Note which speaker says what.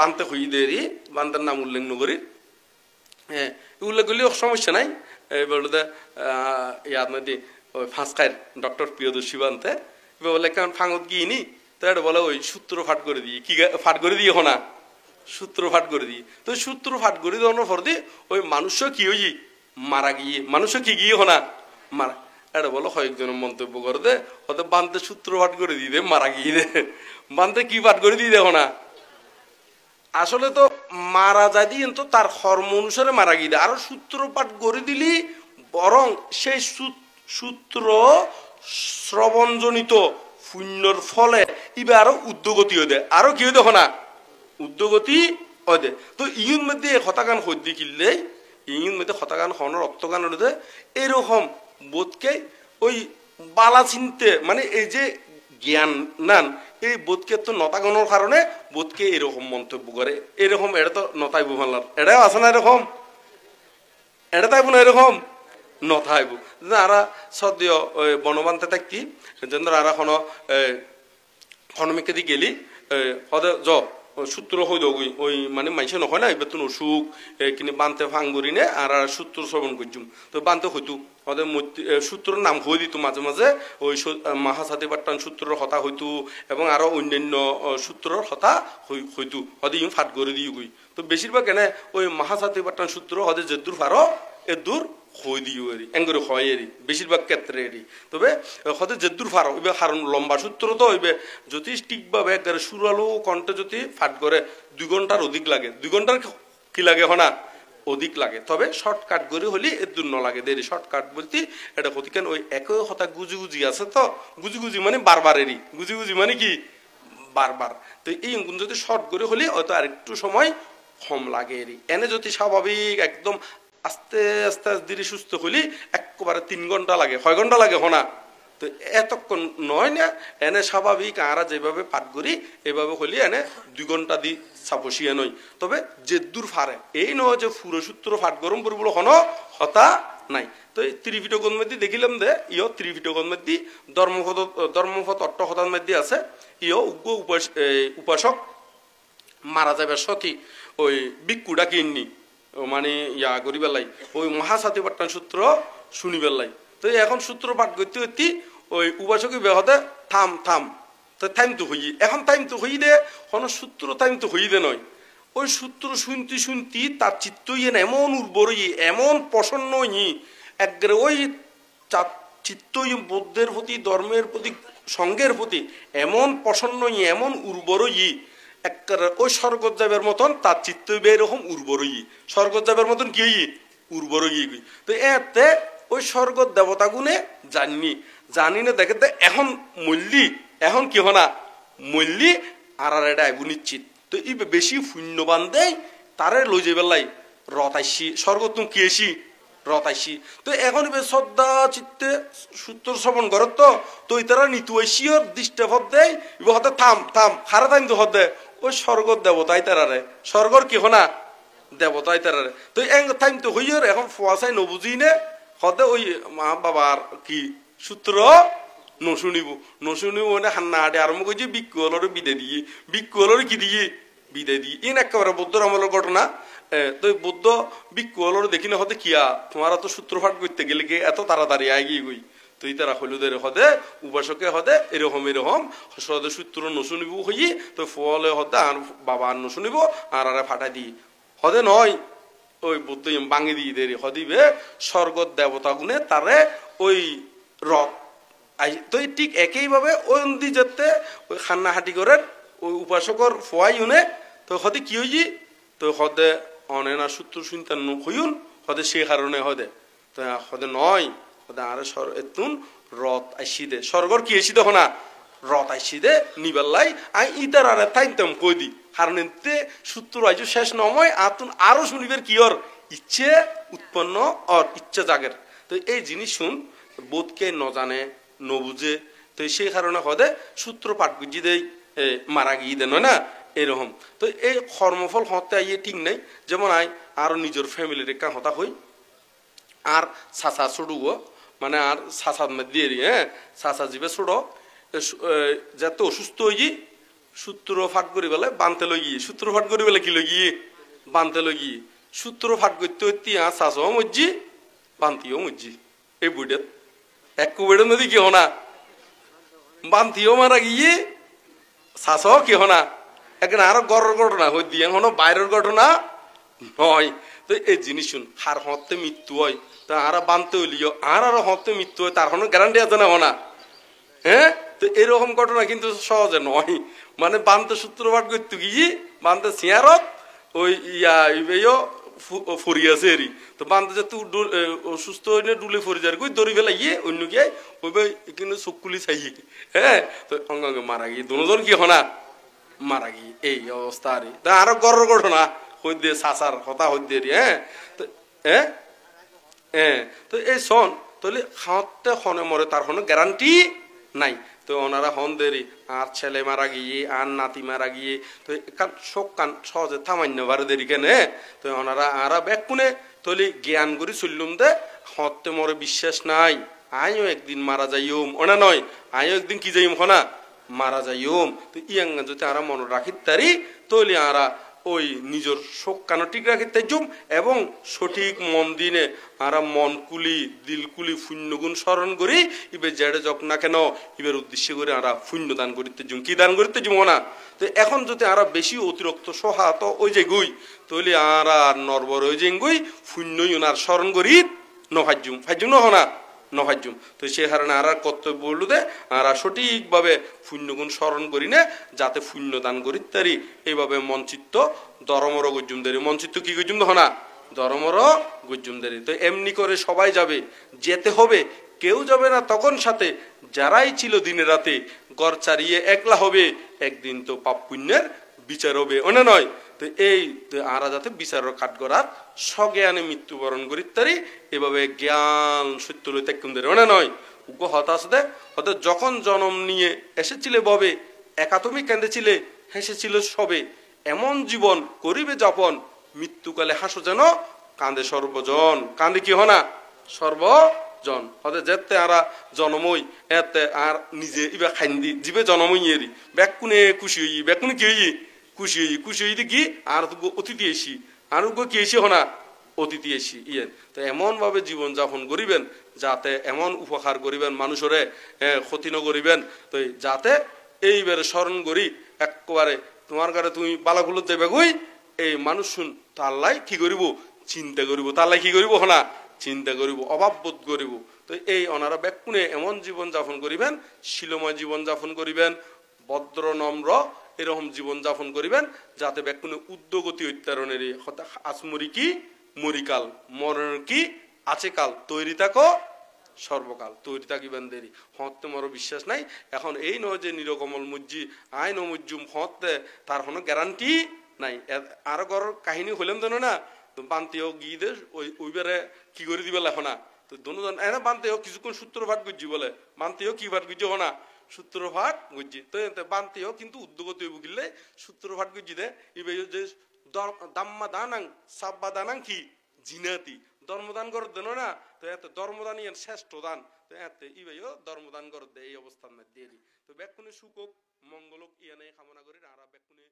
Speaker 1: বানতে হই দেরি, বান্তার নাম উল্লেখ নগরী হ্যাঁ উল্লেখ করলেও সমস্যা নাই। বলতে ইয়াদ মধ্যে ওই ফাঁস খায় ডক্টর প্রিয়দর্শী বানতে। বলে কেমন ফাঙত গিয়ে নি? তো এটা বলে, ওই সূত্র ফাট করে দিই। কি ফাট করে দিয়ে না সূত্র ফাট করে দিই। তো সূত্র ফাট করে দেওয়ানোর পর দিয়ে ওই মানুষও কি হই? মারা গিয়ে, মানুষও কি গিয়ে না মারা, এটা বলো কয়েকজন মন্তব্য করে দে। হয়তো বানতে সূত্র ফাট করে দিয়ে দে, মারা গিয়ে দে। বানতে কি ফাট করে দিয়ে দেখো না আসলে তো মারা যায় দিয়ে তো তার কর্ম অনুসারে মারা গিয়ে আরও সূত্রপাঠ করে দিলি, বরং সেই সূত্র শ্রবণজনিত শূন্যর ফলে ইবে আরও উদ্যোগতি হয়ে দেয়। আরও কি দেখো না উদ্যোগতি হয়ে দেয়। তো ইউন মধ্যে হতাগান হদ্দি কিনলে ইউন মধ্যে হতাগান হনর অর্থগান হলে এরকম বোধকে ওই বালা চিনতে মানে এই যে জ্ঞান নান, এই বোধকে তো নতাগণের কারণে বোধকে এরকম মন্তব্য করে এরকম এটা তো নতাইব ভাল্লার এটাও আছে না এরকম এটা তাইব না এরকম নথাইব আরা সদ্য বনবান্তে থাকি যেন আরা কোনো খনমিকে দি গেলি হদে জ সূত্র হই দগুই ওই মানে মাইসে নয় না তো অসুখ কিনে বানতে ফাঙ্গুরি নে আর সূত্র শ্রবণ করছুম তো বানতে হইতু। হদে সূত্রর নাম হই দিত মাঝে মাঝে, ওই মহাসাথী বাট্টান সূত্রর হতা হইতু এবং আরও অন্যান্য সূত্রর হতা হই- হইতু। হদে ইম ফাট করে দিয়ে গুই তো বেশিরভাগ এনে ওই মহাসাথী বাট্টান সূত্র হদে যে দূর ফারো এ দূর হই দিও এরি এঙ্গরে হয় এরি বেশিরভাগ ক্ষেত্রে এরি তবে হতে যে দূর ফারো এবার কারণ লম্বা সূত্র তো হইবে যদি ঠিকভাবে একবারে সুরালো কণ্ঠে যদি ফাট করে, দুই ঘণ্টার অধিক লাগে। দুই ঘণ্টার কি লাগে হনা? অধিক লাগে। তবে শর্টকাট করে হলে এর দূর ন লাগে দেরি শর্টকাট বলতে এটা হতে কেন ওই একই হতা গুজি গুজি আছে তো? গুজি গুজি মানে বারবারেরই। গুজি গুজি মানে কি? বারবার। তো এই অঙ্কুন যদি শর্ট করে হলে, হয়তো আর একটু সময় কম লাগে এরই এনে যদি স্বাভাবিক একদম আস্তে আস্তে ধীরে সুস্থ হলি একেবারে তিন ঘণ্টা লাগে। ছয় ঘণ্টা লাগে হনা। তো এতক্ষণ নয় না, এনে স্বাভাবিক আরা যেভাবে পাঠ করি, এভাবে হলি এনে দুই ঘণ্টা দি সাপসিয়া নয়। তবে যে দূর ফারে, এই নয় যে ফুরসূত্র ফাট গরম পরিবল হন, হতা নাই। তো এই ত্রিপিটকন মধ্যে দেখিলাম দে ইয় ত্রিপিটকন মধ্যে ধর্মপদ ধর্মপদ অট্ট হতার মধ্যে আছে, ইয় উগ্র উপাসক মারা যাবে সতী ওই বিক্ষুটা কিননি মানে ইয়া করি বেলাই ওই মহাসাথী পাট্টান সূত্র শুনি বেলাই তো এখন সূত্র পাঠ করতে করতে ওই উপাসকি বেহতে থাম থাম। তো টাইম তো হই এখন টাইম তো হই দে, কোনো সূত্র টাইম তো হই দে নয়। ওই সূত্র শুনতে শুনতে তার চিত্ত ইয়ে এমন উর্বর এমন প্রসন্ন ই একবারে ওই চিত্ত বৌদ্ধের প্রতি, ধর্মের প্রতি, সঙ্গের প্রতি এমন প্রসন্ন এমন উর্বর ই একবারে ওই স্বর্গত যাবের মতন তার চিত্ত এরকম উর্বর ই স্বর্গত যাবের মতন কি ই উর্বর ই গই। তো এতে ওই স্বর্গত দেবতা গুণে জানি না দেখে এখন মল্লি, এখন কি হনা? মল্লি আর আর এটা আইবু নিশ্চিত। তো ই বেশি পুণ্যবান দেয় তারে লই যাবে লাই। রথ আইসি স্বর্গ তুমি কি এসি রথ আইসি তো এখন শ্রদ্ধা, চিত্তে সূত্র শ্রবণ করত, তো তো ইতারা নিতু আইসিওর দৃষ্টি ভদ দেয় এবার হতে থাম থাম হারা টাইম তো হদ ওই স্বর্গর দেবতাই তারারে। স্বর্গর কি হনা দেবতাই তারারে। তো এং টাইম তো হইয়র এখন ফুয়াশাই নবুঝি নে? হদে ওই মা বাবার কি সূত্র নশুনিব। নশুনিব মানে হান্না হাটে আরম্ভ করছে বিক্ষুহলরে বিদে দিয়ে। বিক্ষুহলরে কি দিয়ে? বিদে দিয়ে। ইন একেবারে বৌদ্ধর আমলের ঘটনা। তো বৌদ্ধ বিক্ষুহলরে দেখি না হতে কিয়া? তোমার তো সূত্রপাঠ করতে গেলে কি এত তাড়াতাড়ি আয় গিয়ে গই তুই তারা হলুদের হদে, উপাসকে হদে, এরকম এরকম। সদে সূত্র নশুনিব হই তো ফলে হদে আর বাবা আর নশুনিব, আর আরে ফাটাই দি হদে নয়, ওই বুদ্ধ বাঙি দিয়ে দেরি। হদিবে স্বর্গত দেবতা গুণে তারে ওই রথ তো ঠিক একইভাবে ওই দি যেতে ওই খান্না হাঁটি করে, ওই উপাসকর ফোয়াই উনে, তো হদে কি হইজি? তো হদে অনেনা সূত্র চিন্তা হইউন, হদে সে কারণে হদে। তো হদে নয় আরে সর এতুন রথ আইসি দে স্বর্গর কি এসি দেখো না রথ আইসি দে নিবেল্লাই আই ইতার আরে তাইতাম কই দি কারণ এতে সূত্র আইজো শেষ নময় আতুন আরও শুনিবের কি ওর ইচ্ছে উৎপন্ন অর ইচ্ছে জাগের। তো এই জিনিস শুন বোধকে ন জানে ন বুঝে তো সেই কারণে হদে সূত্র পাঠ বুঝি এ, মারা গিয়ে দেন না? এরকম। তো এই কর্মফল হতে আইয়ে ঠিক নাই। যেমন আই আরও নিজের ফ্যামিলির একটা হতা হই। আর সাসা ছুড়ুগো মানে আর সাসার মধ্যে এরি হ্যাঁ? সাসা জিবে ছুড়ো যাতে অসুস্থ হয়ে সূত্র ফাট করি বেলে বানতে লগিয়ে সূত্র ফাট করি বেলে কি লগিয়ে বানতে লগিয়ে সূত্র ফাট করতে হইতে আ শাসও মজ্জি, বান্তিও মজ্জি। এই বুড়েত এক কুবেড়ের নদী কি হনা বান্তিও মারা গিয়ে শাসও কি হনা এখন আরও গড়ের ঘটনা হই দিয়ে হনো বাইরের ঘটনা নয়। তো এই জিনিস শুন, হার হতে মৃত্যু হয়, তা আর বানতে হইলিও আর আর হতে মৃত্যু হয়, তার কোনো গ্যারান্টি আছে না হনা? হ্যাঁ? তো এরকম ঘটনা কিন্তু সহজে নয়। মানে বানতে সূত্রপাত করতে গিয়ে বানতে সিয়ারত, ওই ইয়া ইবেও ফরি আছে এরি। তো বানতে যে তুই সুস্থ হইলে ডুলে ফরি যার, কই দড়ি ফেলা গিয়ে অন্য গিয়ে ওইবে কিন্তু চকুলি চাই। হ্যাঁ? তো অঙ্গাঙ্গে মারা গিয়ে, দুজন কি হনা? মারা গিয়ে, এই অবস্থা আর। তা আরও গর্ব ঘটনা। হই দিয়ে সাসার কথা হই দিয়ে হ্যাঁ? তো হ্যাঁ হ্যাঁ তো এই শোন, তাহলে খাওয়াতে হনে মরে তার কোনো গ্যারান্টি নাই। তো ওনারা হন দেরি, আর ছেলে মারা গিয়ে, আর নাতি মারা গিয়ে, তো কান শোক কান সহজে থামান্য বারে দেরি কেনে তো ওনারা আরা ব্যাগ কোনে তলি জ্ঞান করি চললুম দে হতে মরে বিশ্বাস নাই। আইও একদিন মারা যাইম ওনা নয়, আইও একদিন কি যাইম হনা? মারা যাইম তো ইয়াঙ্গা যদি আরা মনে রাখি তারি তলি আরা ওই নিজের শোক কানো ঠিক রাখি তাইজুম এবং সঠিক মন দিনে আরা মন কুলি, দিল কুলি পুণ্যগুণ স্মরণ করি। ইবে জেড়ে যক না কেন, ইবের উদ্দেশ্যে করে আরা পুণ্য দান করিতে জুম। কি দান করিতে জুম না? তো এখন যদি আরা বেশি অতিরিক্ত সহায়ত ওই যে গুই তাহলে আরা নরবর ওই যে গুই পুণ্যই ওনার স্মরণ করি নভাজ্যুম ফাজ্যুম নহনা? নভাজ্যুম তো সে কারণে আর কর্তব্য বলল দে আর সঠিকভাবে পুণ্যগুণ স্মরণ করি না, যাতে পুণ্য দান করি তারি। এইভাবে মনচিত্ত দরমর গজ্জুম দেরি। মনচিত্ত কি গজ্জুম না? দরমর গজ্জুম দেরি। তো এমনি করে সবাই যাবে, যেতে হবে, কেউ যাবে না তখন সাথে। যারাই ছিল দিনে রাতে গড় চারিয়ে একলা হবে, একদিন তো পাপ পুণ্যের বিচার হবে। ওনে নয় তো এই আরা যাতে বিচার কাট করার স্বজ্ঞানে মৃত্যুবরণ করি তারি, এভাবে জ্ঞান সত্য লই ত্যাগ ওনে নয়। উগ্র হতাশ দে হয়তো যখন জন্ম নিয়ে এসেছিলে ববে একাতমি কেঁদেছিলে, হেসেছিল সবে, এমন জীবন করিবে যাপন, মৃত্যুকালে হাসো যেন, কাঁদে সর্বজন। কান্দে কি হনা সর্বজন। হতে যেতে আরা জনমই, এতে আর নিজে ইবা খাইন্দি, জিবে জনমই এরি। ব্যাকুনে খুশি হই ব্যাকুনে কি হই খুশি হই কি? আর অতিথি এসি। আর কি এসি হনা? অতিথি এসি ইয়ে। তো এমন ভাবে জীবন যাপন করিবেন, যাতে এমন উপকার করিবেন মানুষরে ক্ষতি ন করিবেন। তো যাতে এইবারে স্মরণ করি, একবারে তোমার কারে তুমি বালাগুলো দেবে গই এই মানুষ শুন তাল্লাই কি করিব? চিন্তা করিব। তাল্লাই কি করিব হনা? চিন্তা করিব অভাববোধ করিব। তো এই অনারা ব্যাকুণে এমন জীবন যাপন করিবেন, শিলময় জীবন যাপন করিবেন, ভদ্র, নম্র এরকম জীবন যাপন করিবেন যাতে ব্যাকুণে উদ্যোগতি উত্তারণের আসমরি কি মরিকাল মরণ কি, আছে কাল, তৈরি থাকো, সর্বকাল, তৈরি থাকিবেন দেরি। হতে মরো বিশ্বাস নাই। এখন এই নয় যে নিরকমল মুজ্জি, আইন ও মুজ্জুম হতে তার কোনো গ্যারান্টি নাই। আরও ঘর কাহিনী হইলাম তো না বান্তিও গিয়ে ওই ওইবারে কি করে দিবে লেখো না? তো দুজন এনে বান্তিও কিছুক্ষণ সূত্রপাত গুজি বলে। বান্তিও কি ভাট গুজি না? সূত্রপাত গুজি তো বান্তিও কিন্তু উদ্যোগত গিলে সূত্রভাট গুজি দে। ইবে যে দাম্মা দানাং সাব্বা দানাং কি? জিনাতি। ধর্মদান কর দেন না, তো এত ধর্মদান ইয়ান শ্রেষ্ঠ দান। তো এতে ইবেও ধর্মদান কর দে, এই অবস্থান দিয়ে তো ব্যাকুনে সুখক মঙ্গলক ইয়ানে কামনা করি, আর ব্যাকুনে